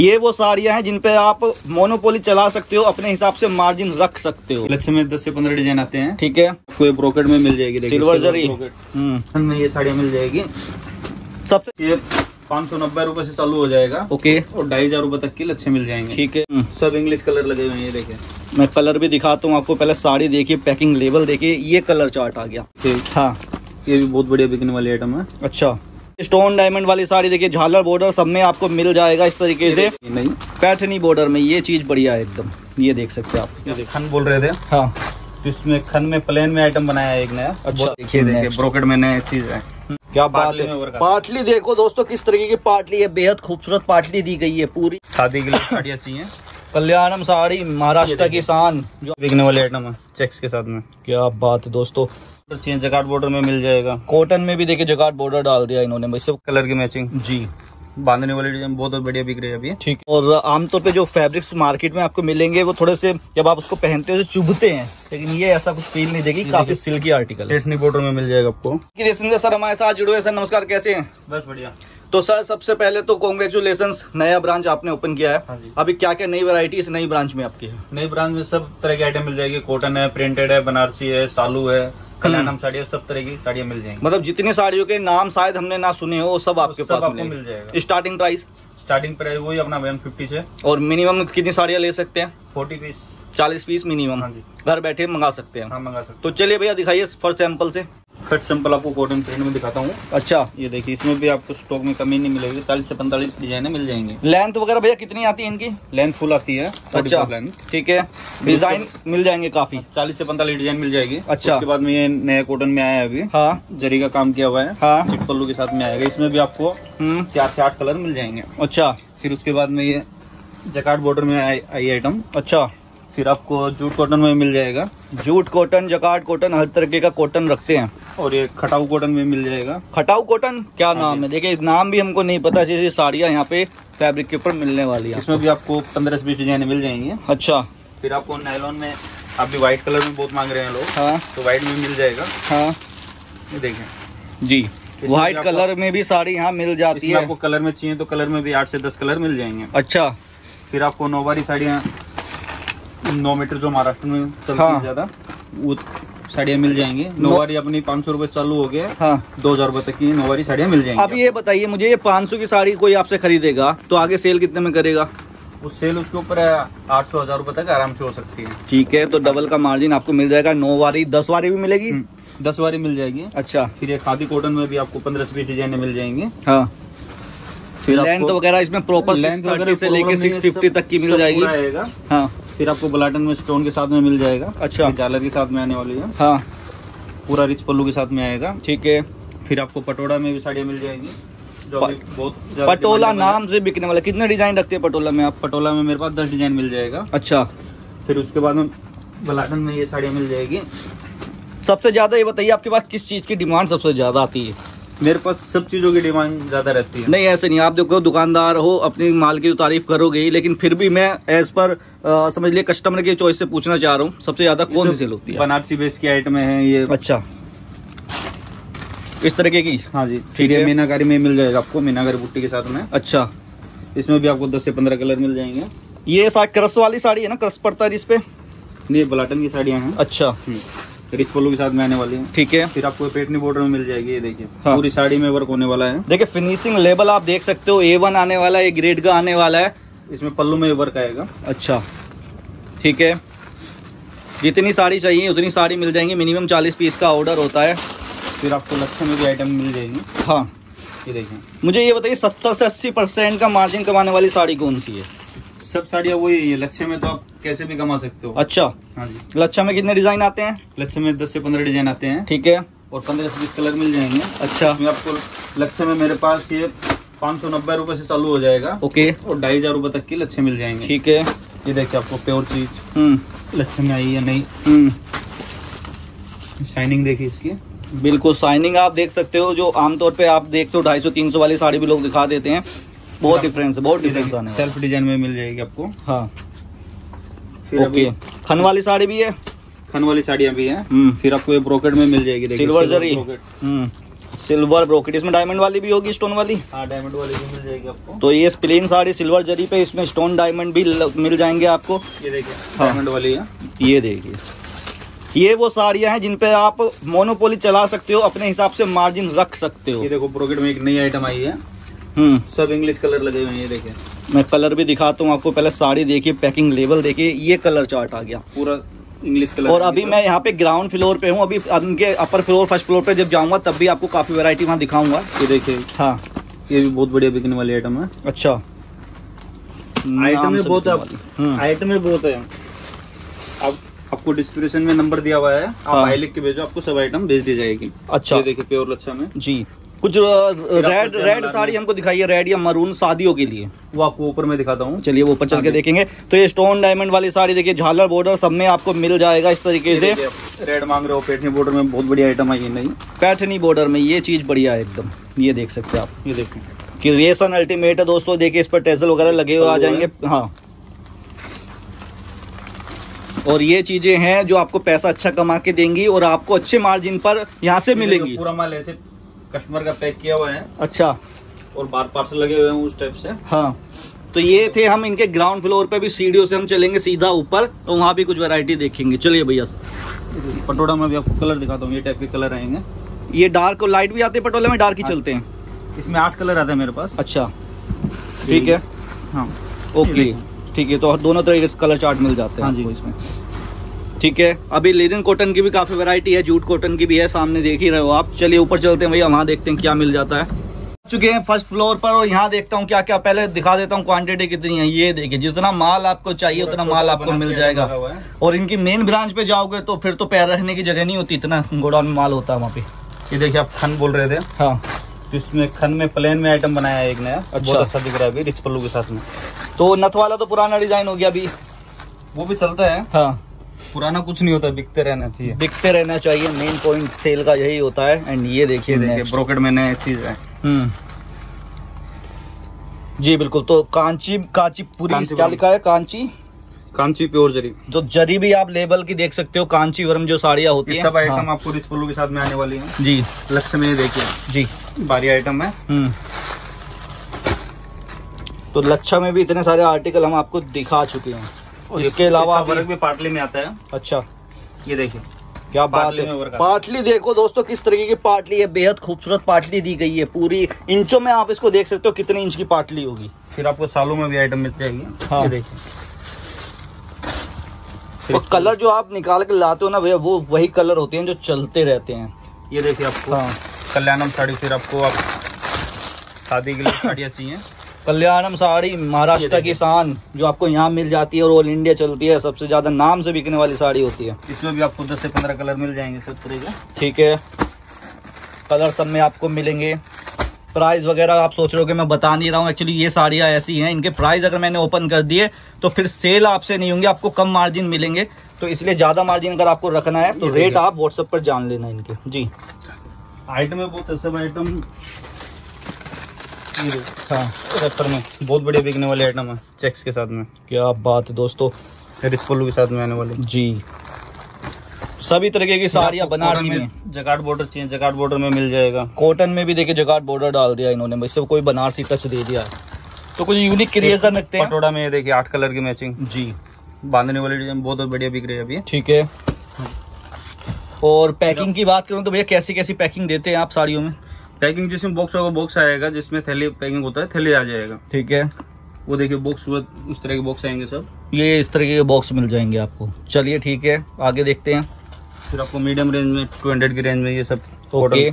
ये वो साड़ियाँ हैं जिन पे आप मोनोपोली चला सकते हो अपने हिसाब से मार्जिन रख सकते हो। लच्छे में दस से पंद्रह डिज़ाइन आते हैं। ठीक है। कोई ब्रोकेट में मिल जाएगी देखिए, सिल्वर जरी। हम्म। में ये साड़ियाँ मिल जाएगी। सबसे ये पाँच सौ नब्बे रूपए से चालू हो जाएगा। ओके। और ढाई हज़ार रूपए तक के लच्छे मिल जाएँगे। ठीक है। हम्म, सब इंग्लिश कलर लगे हुए हैं ये देखे मैं कलर भी दिखाता हूँ आपको। पहले साड़ी देखिए पैकिंग लेवल देखिए। ये कलर चार्ट आ गया। ठीक। हाँ। ये भी बहुत बढ़िया बिकने वाली आइटम है। अच्छा। स्टोन डायमंड वाली साड़ी देखिए झालर बॉर्डर सब में आपको मिल जाएगा इस तरीके से। नहीं पैठनी बॉर्डर में ये चीज़ बढ़िया है एकदम ये देख सकते हैं आप। खन बोल रहे थे? हाँ। तो इसमें खन में प्लेन में आइटम बनाया है एक नया। अच्छा, देखिए देखिए ब्रोकेट में नया चीज़ है। क्या बात है। पाटली देखो दोस्तों किस तरीके की पाटली है। बेहद खूबसूरत पाटली दी गई है पूरी। शादी के लिए साड़ियाँ चाहिए। कल्याणम साड़ी महाराष्ट्र की शान जो बिकने वाले आइटम है चेक्स के साथ में। क्या बात है दोस्तों। तो चाहिए जकाट बॉर्डर में मिल जाएगा। कॉटन में भी देखिए जगाट बॉर्डर डाल दिया इन्होंने वैसे कलर की मैचिंग जी। बांधने वाली डिज़ाइन बहुत बढ़िया बिक रही है अभी। ठीक और आमतौर पे जो फैब्रिक्स मार्केट में आपको मिलेंगे वो थोड़े से जब आप उसको पहनते हो तो चुभते हैं लेकिन ये ऐसा कुछ फील नहीं देगी काफ़ी सिल्की आर्टिकल टेटनी बॉर्डर में मिल जाएगा आपको। रेशन सर हमारे साथ जुड़े हुए सर नमस्कार कैसे हैं? बस बढ़िया। तो सर सबसे पहले तो कॉन्ग्रेचुलेशन नया ब्रांच आपने ओपन किया हाँ। है। अभी क्या क्या नई वैरायटी नई ब्रांच में आपकी है? नई ब्रांच में सब तरह की आइटम मिल जाएगी। कॉटन है प्रिंटेड है बनारसी है सालू है कल्याणम साड़ी है सब तरह की साड़ियाँ मिल जाएँगी। मतलब जितनी साड़ियों के नाम शायद हमने ना सुने हो वो सब आपके सब पास आपको मिल जाएगा। स्टार्टिंग प्राइस स्टार्टिंग प्राइस वही अपना वन फिफ्टी से। और मिनिमम कितनी साड़ियाँ ले सकते हैं? फोर्टी पीस चालीस पीस मिनिमम हाँ घर बैठे मंगा सकते हैं। हाँ मंगा सकते तो चलिए भैया दिखाइए फ़र्स्ट सैंपल से। कट सिंपल आपको कॉटन प्रिंट में दिखाता हूँ। अच्छा। ये देखिए इसमें भी आपको स्टॉक में कमी नहीं मिलेगी। चालीस से पैंतालीस डिजाइने मिल जाएँगे। लेंथ वगैरह भैया कितनी आती है इनकी? लेंथ फुल आती है अच्छा। ठीक है। डिज़ाइन मिल जाएँगे काफ़ी। चालीस से पैंतालीस डिज़ाइन मिल जाएगी। अच्छा। उसके बाद में ये नया कॉटन में आया है अभी। हाँ। जरी का काम किया हुआ है। हाँ। चिटपल्लू के साथ में आएगा। इसमें भी आपको हम्म। चार से आठ कलर मिल जाएँगे। अच्छा। फिर उसके बाद में ये जकाट बॉर्डर में आई आइटम अच्छा। फिर आपको जूट कॉटन में मिल जाएगा। जूट कॉटन जकार्ड कॉटन हर तरीके का कॉटन रखते हैं। और ये खटाऊ कॉटन में मिल जाएगा। खटाऊ कॉटन? क्या हाँ नाम है? देखिए नाम भी हमको नहीं पता जैसे साड़ियाँ यहाँ पे फैब्रिक के ऊपर मिलने वाली है। इसमें भी आपको पंद्रह से बीस डिज़ाइन मिल जाएँगी। अच्छा। फिर आपको नायलॉन में आप भी व्हाइट कलर में बहुत मांग रहे हैं लोग। हाँ। तो व्हाइट में मिल जाएगा। हाँ। ये देखें। जी। व्हाइट कलर में भी साड़ी यहाँ मिल जाती है। आपको कलर में चाहिए तो कलर में भी आठ से दस कलर मिल जाएँगे। अच्छा। फिर आपको नौवारी साड़ियाँ नौ मीटर जो महाराष्ट्र में चलती हाँ। ज़्यादा वो साड़ियाँ मिल जाएँगी। नौवारी अपनी पाँच सौ रुपये चालू हो गया। हाँ। दो हज़ार रूपए तक की नौवारी साड़ियाँ मिल जाएँगी अब ये बताइए मुझे ये 500 की साड़ी कोई आपसे खरीदेगा तो आगे सेल कितने में करेगा? वो सेल उसके ऊपर आठ सौ हज़ार रूपए तक आराम से हो सकती है। ठीक है तो डबल का मार्जिन आपको मिल जाएगा नौ वारी दस वारी भी मिलेगी? हम्म, दस वारी मिल जाएगी। अच्छा। फिर ये खादी कॉटन में भी आपको पंद्रह से बीस डिजाइने मिल जाएँगी। हाँ। फिर लेंथ वगैरह इसमें प्रॉपर लेंथ से लेके है, 650 तक की मिल जाएगी। हाँ। फिर आपको बलाटन में स्टोन के साथ में मिल जाएगा। अच्छा। झालर के साथ में आने वाली है। हाँ। पूरा रिच पल्लू के साथ में आएगा। ठीक है। फिर आपको पटोड़ा में भी साड़ियाँ मिल जाएँगी जो बहुत पटोला नाम से बिकने वाला कितने डिज़ाइन रखते हैं पटोला में आप? पटोला में मेरे पास दस डिज़ाइन मिल जाएगा। अच्छा। फिर उसके बाद में बलाटन में ये साड़ियाँ मिल जाएगी। सबसे ज़्यादा ये बताइए आपके पास किस चीज़ की डिमांड सबसे ज़्यादा आती है? मेरे पास सब चीज़ों की डिमांड ज़्यादा रहती है। नहीं ऐसे नहीं आप देखो दुकानदार हो अपनी माल की तो तारीफ़ करोगे ही लेकिन फिर भी मैं एज पर अ, समझ लिए कस्टमर की चॉइस से पूछना चाह रहा हूँ सबसे ज़्यादा कौन सी सेल होती है? बनारसी बेस की आइटम है ये। अच्छा। इस तरीके की हाँ जी ठीक है। मीनाकारी में मिल जाएगा आपको मीनाकारी बुट्टी के साथ में। अच्छा। इसमें भी आपको दस से पंद्रह कलर मिल जाएँगे। ये क्रस वाली साड़ी है ना क्रस पड़ता है इस पे? ये बलाटन की साड़ियाँ हैं। अच्छा। रिच पल्लू के साथ में आने वाली है। ठीक है। फिर आपको पेटनी बॉर्डर में मिल जाएगी ये देखिए। हाँ। पूरी साड़ी में वर्क होने वाला है। देखिए फिनिशिंग लेवल आप देख सकते हो ए वन आने वाला है ए ग्रेड का आने वाला है। इसमें पल्लू में वर्क आएगा। अच्छा। ठीक है। जितनी साड़ी चाहिए उतनी साड़ी मिल जाएँगी। मिनिमम चालीस पीस का ऑर्डर होता है। फिर आपको लक्ष्य में भी आइटम मिल जाएगी। हाँ। ये देखिए। मुझे ये बताइए सत्तर से अस्सी परसेंट का मार्जिन कमाने वाली साड़ी कौन सी है? सब साड़ियाँ वही है लक्ष्य में तो आप कैसे भी कमा सकते हो। अच्छा। हाँ जी। लच्छा में कितने डिज़ाइन आते हैं? लक्ष्य में दस से पंद्रह डिज़ाइन आते हैं। ठीक है। और पंद्रह से बीस कलर मिल जाएँगे। अच्छा। इसमें आपको लक्ष्य में मेरे पास ये पाँच सौ नब्बे रूपए से चालू हो जाएगा। ओके। और ढाई हज़ार रूपए तक की लक्ष्य मिल जाएँगे। ठीक है। ये देखिए आपको प्योर चीज़। हम्म। लक्ष्य में आई है नहीं। हम्म। शाइनिंग देखिए इसकी। बिल्कुल साइनिंग आप देख सकते हो जो आमतौर पे आप देखते हो ढाई सौ तीन सौ वाली साड़ी भी लोग दिखा देते हैं। बहुत डिफरेंस है बहुत डिफरेंस आने सेल्फ डिज़ाइन में मिल जाएगी आपको। हाँ। ओके खन वाली साड़ी भी है? खन वाली साड़ियाँ भी हैं। हम्म। फिर आपको ये ब्रोकेट में मिल जाएगी सिल्वर जरी। हम्म। सिल्वर ब्रोकेट इसमें डायमंड वाली भी होगी स्टोन वाली? हाँ डायमंड वाली भी मिल जाएगी आपको। तो ये प्लेन साड़ी सिल्वर जरी पे इसमें स्टोन डायमंड भी मिल जाएँगे आपको। ये देखिए हाँ। डायमंड वाली है। ये देखिए। ये वो साड़ियाँ हैं जिन पे आप मोनोपोली चला सकते हो अपने हिसाब से मार्जिन रख सकते हो। ये देखो ब्रोकेट में एक नई आइटम आई है। हम्म सब इंग्लिश कलर लगे हुए हैं ये देखिए मैं कलर भी दिखाता हूँ आपको पहले साड़ी देखिए पैकिंग लेवल देखिए ये कलर चार्ट आ गया। पूरा इंग्लिश कलर और अभी मैं यहाँ पे ग्राउंड फ्लोर पे हूँ अभी उनके अपर फ्लोर फ़र्स्ट फ्लोर पे जब जाऊँगा तब भी आपको काफ़ी वैरायटी वहाँ दिखाऊँगा। ये देखिए हाँ। ये भी बहुत बढ़िया बिकने वाली आइटम है। अच्छा। आइटम में बहुत है हम्म, आइटम में बहुत है। अब आपको डिस्क्रिप्शन में नंबर दिया हुआ है आप हाँ। आई लिख के भेजो आपको सब आइटम भेज दी जाएगी। अच्छा। ये देखिए प्योर लच्छा में। जी। कुछ रेड रेड साड़ी हमको दिखाइए रेड या मरून शादियों के लिए। वो आपको ऊपर में दिखाता हूँ। चलिए वो ऊपर चल हाँ के देखेंगे। तो ये स्टोन डायमंड वाली साड़ी देखिए झालर बॉर्डर सब में आपको मिल जाएगा इस तरीके से। रेड मांग रहे हो पेटनी बॉर्डर में बहुत बढ़िया आइटम आई नहीं? पैठनी बॉर्डर में ये चीज़ बढ़िया है एकदम। ये देख सकते हैं आप। ये देखिए कि रेसन अल्टीमेट है दोस्तों देखिए इस पर टेजल वगैरह लगे हुए आ जाएँगे। हाँ। और ये चीज़ें हैं जो आपको पैसा अच्छा कमा के देंगी और आपको अच्छे मार्जिन पर यहाँ से मिलेंगी। पूरा माल ऐसे कस्टमर का पैक किया हुआ है। अच्छा। और बार पार्सल लगे हुए हैं उस टाइप से। हाँ। तो ये थे हम इनके ग्राउंड फ्लोर पे भी सीढ़ियों से हम चलेंगे सीधा ऊपर तो वहाँ भी कुछ वैरायटी देखेंगे। चलिए भैया। पटोड़ा में भी आपको कलर दिखाता हूँ ये टाइप के कलर आएँगे। ये डार्क और लाइट भी आते हैं पटोले में डार्क ही हाँ। चलते हैं। इसमें आठ कलर आते हैं मेरे पास। अच्छा। ठीक है। हाँ। ओके ठीक है तो दोनों तरह के कलर चार्ट मिल जाते हैं हाँ जी। इसमें। ठीक है? अभी लिनन कॉटन की भी काफ़ी वैरायटी है जूट कॉटन की भी है सामने देख ही रहे हो आप। चलिए ऊपर चलते हैं भैया वहाँ देखते हैं क्या मिल जाता है। चुके हैं फ़र्स्ट फ्लोर पर और यहाँ देखता हूँ क्या क्या पहले दिखा देता हूँ क्वांटिटी कितनी है ये देखिए जितना माल आपको चाहिए उतना माल आपको मिल जाएगा। और इनकी मेन ब्रांच पे जाओगे तो फिर तो पैर रखने की जगह नहीं होती इतना गोडाउन में माल होता है वहाँ पे। ये देखिए आप खन बोल रहे थे? हाँ। तो इसमें खन में प्लेन में आइटम बनाया है एक नया। अच्छा। बहुत अच्छा दिख रहा है अभी रिच पल्लू के साथ में। तो नथ वाला तो पुराना डिज़ाइन हो गया अभी। वो भी चलता है? हाँ। पुराना कुछ नहीं होता बिकते रहना चाहिए। बिकते रहना चाहिए मेन पॉइंट सेल का यही होता है एंड ये देखिए देखिए ब्रोकेट में नया चीज़ है। हम्म। जी बिल्कुल तो कांची कांची पूरी। क्या लिखा है कांची? कांची प्योर जरी। तो जरी भी आप लेबल की देख सकते हो कांचीवरम जो साड़ियाँ होती है। सब आइटम हाँ। आपको रिच पल्लू के साथ में आने वाली है। जी। लक्ष्य में देखिए। जी। भारी आइटम है। हम्म। तो लच्छा में भी इतने सारे आर्टिकल हम आपको दिखा चुके हैं। और इसके अलावा वर्क भी पाटली में आता है। अच्छा। ये देखिए क्या बात है। पाटली देखो दोस्तों किस तरीके की पाटली है। बेहद खूबसूरत पाटली दी गई है पूरी। इंचों में आप इसको देख सकते हो कितने इंच की पाटली होगी। फिर आपको सालों में भी आइटम मिल जाएगी हाँ। ये देखिए। और कलर जो आप निकाल के लाते हो ना भैया वो वही कलर होते हैं जो चलते रहते हैं। ये देखिए आपको। हाँ। कल्याणम साड़ी फिर आपको आप शादी के लिए साड़ियाँ चाहिए। कल्याणम साड़ी महाराष्ट्र की शान जो आपको यहाँ मिल जाती है और ऑल इंडिया चलती है सबसे ज़्यादा नाम से बिकने वाली साड़ी होती है। इसमें भी आपको 10 से 15 कलर मिल जाएँगे सब तरह के। ठीक है। कलर सब में आपको मिलेंगे। प्राइस वगैरह आप सोच रहे हो कि मैं बता नहीं रहा हूँ एक्चुअली ये साड़ियाँ ऐसी हैं इनके प्राइस अगर मैंने ओपन कर दिए तो फिर सेल आपसे नहीं होंगे आपको कम मार्जिन मिलेंगे। तो इसलिए ज़्यादा मार्जिन अगर आपको रखना है तो रेट आप व्हाट्सएप पर जान लेना इनके। जी। आइटम में बहुत है सब आइटम ये हाँ में। बहुत बढ़िया बिकने वाले आइटम है चेक्स के साथ में। क्या बात है दोस्तों। रिच पल्लू के साथ में आने वाले। जी। सभी तरीके की साड़ियाँ बनारसी में जगाट बॉर्डर चाहिए जगाट बॉर्डर में मिल जाएगा। कॉटन में भी देखिए जगाट बॉर्डर डाल दिया इन्होंने इससे कोई बनारसी टच दे दिया है। तो कुछ यूनिक क्रिएशन रखते हैं। पटोड़ा में ये देखिए आठ कलर की मैचिंग जी। बांधने वाली डिज़ाइन बहुत बढ़िया बिक रही है अभी। ठीक है। और पैकिंग की बात करूँ तो भैया कैसी कैसी पैकिंग देते हैं आप साड़ियों में? पैकिंग जिसमें बॉक्स होगा बॉक्स आएगा जिसमें थैली पैकिंग होता है थैली आ जाएगा। ठीक है। वो देखिए बॉक्स उस तरह के बॉक्स आएँगे सब। ये इस तरह के बॉक्स मिल जाएँगे आपको। चलिए ठीक है आगे देखते हैं। फिर आपको मीडियम रेंज में टू हंड्रेड की रेंज में ये सब ओके।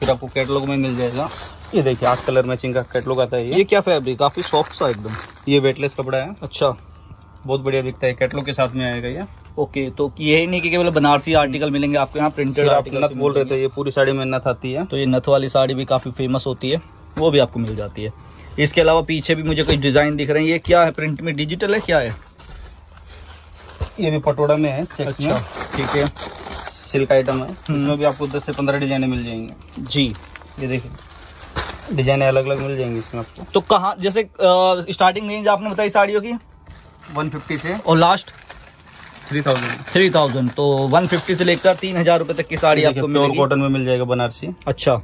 फिर आपको कैटलॉग में मिल जाएगा। ये देखिए आठ कलर मैचिंग का कैटलॉग आता है ये। ये क्या फैब्रिक काफ़ी सॉफ्ट सा एकदम। ये वेटलेस कपड़ा है। अच्छा। बहुत बढ़िया बिकता है। कैटलॉग के साथ में आएगा ये। ओके तो यही नहीं कि केवल बनारसी आर्टिकल मिलेंगे आपको यहाँ प्रिंटेड आर्टिकल बोल रहे थे ये पूरी साड़ी में नथ आती है। तो ये नथ वाली साड़ी भी काफ़ी फ़ेमस होती है वो भी आपको मिल जाती है। इसके अलावा पीछे भी मुझे कुछ डिज़ाइन दिख रहे हैं ये क्या है प्रिंट में डिजिटल है क्या है? ये भी पटोड़ा में है चेक्स अच्छा में। ठीक है। सिल्क आइटम है। इसमें भी आपको दस से पंद्रह डिजाइने मिल जाएँगी। जी। ये देखिए डिजाइने अलग अलग मिल जाएँगी इसमें आपको। तो कहाँ जैसे स्टार्टिंग रेंज आपने बताई साड़ियों की? 150 से। और last three thousand. Three thousand तो वन फिफ्टी से लेकर तीन हज़ार रूपए तक की साड़ी आपको प्योर कॉटन में मिल जाएगा बनारसी। अच्छा।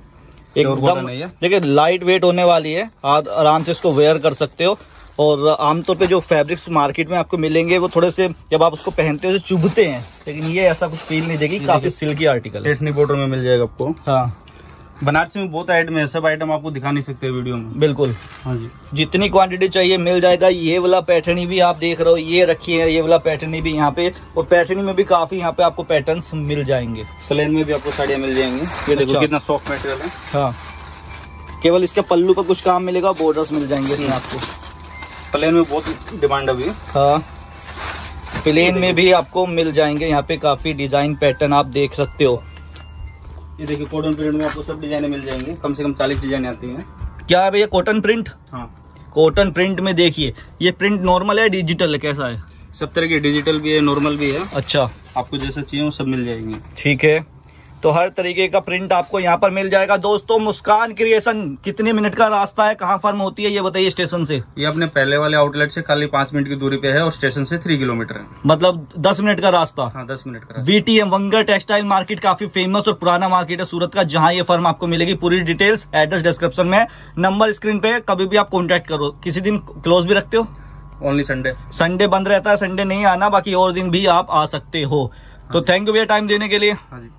एकदम ये। देखिए लाइट वेट होने वाली है। आप आराम से इसको वेयर कर सकते हो। और आमतौर पे जो फैब्रिक्स मार्केट में आपको मिलेंगे वो थोड़े से जब आप उसको पहनते हो तो चुभते हैं। लेकिन ये ऐसा कुछ फील नहीं देगी। काफ़ी सिल्की आर्टिकल टेटनी बॉर्डर में मिल जाएगा आपको। हाँ। बनारसी में बहुत आइटम है सब आइटम आपको दिखा नहीं सकते वीडियो में। बिल्कुल। हाँ जी। जितनी क्वांटिटी चाहिए मिल जाएगा। ये वाला पैटर्नी भी आप देख रहे हो ये रखी है ये वाला पैटर्नी भी यहाँ पे। और पैटर्नी में भी काफ़ी यहाँ पे आपको पैटर्न्स मिल जाएँगे। प्लेन में भी आपको साड़ियाँ मिल जाएँगी। ये देखो अच्छा। कितना सॉफ्ट मटेरियल है। हाँ। केवल इसके पल्लू पर कुछ काम मिलेगा बॉर्डर्स मिल जाएँगे इसमें आपको। प्लेन में बहुत डिमांड अभी। हाँ। प्लेन में भी आपको मिल जाएँगे यहाँ पे काफ़ी डिज़ाइन पैटर्न आप देख सकते हो। ये देखिए कॉटन प्रिंट में आपको सब डिजाइने मिल जाएँगे। कम से कम चालीस डिज़ाइन आती है। क्या है भैया कॉटन प्रिंट हाँ। कॉटन प्रिंट में देखिए ये प्रिंट नॉर्मल है डिजिटल है कैसा है? सब तरह के डिजिटल भी है नॉर्मल भी है। अच्छा। आपको जैसा चाहिए वो सब मिल जाएँगे। ठीक है। तो हर तरीके का प्रिंट आपको यहाँ पर मिल जाएगा। दोस्तों मुस्कान क्रिएशन कितने मिनट का रास्ता है? कहाँ फर्म होती है ये बताइए स्टेशन से। ये अपने पहले वाले आउटलेट से खाली पाँच मिनट की दूरी पे है और स्टेशन से थ्री किलोमीटर है। मतलब दस मिनट का रास्ता। हाँ दस मिनट का। वीटीएम वंगर टेक्सटाइल मार्केट काफ़ी फ़ेमस और पुराना मार्केट है सूरत का जहाँ ये फर्म आपको मिलेगी। पूरी डिटेल्स एड्रेस डिस्क्रिप्शन में। नंबर स्क्रीन पे कभी भी आप कॉन्टेक्ट करो। किसी दिन क्लोज भी रखते हो? ओनली संडे संडे बंद रहता है संडे नहीं आना बाकी और दिन भी आप आ सकते हो। तो थैंक यू भैया टाइम देने के लिए। हाँ जी।